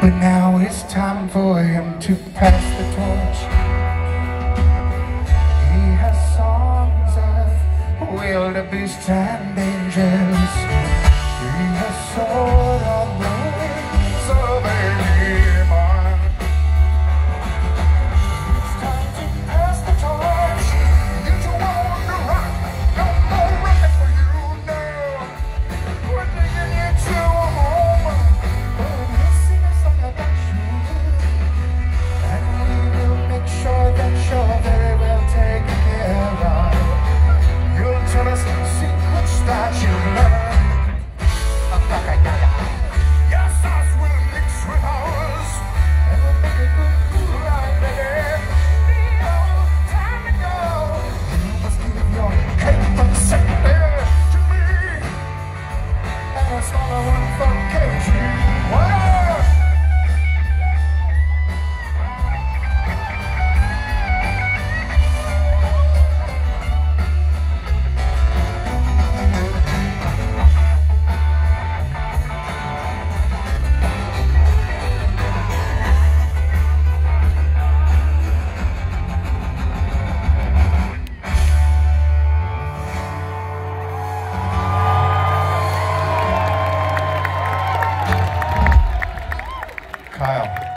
But now it's time for him to pass the torch. He has songs of wildebeest and angels. Kyle.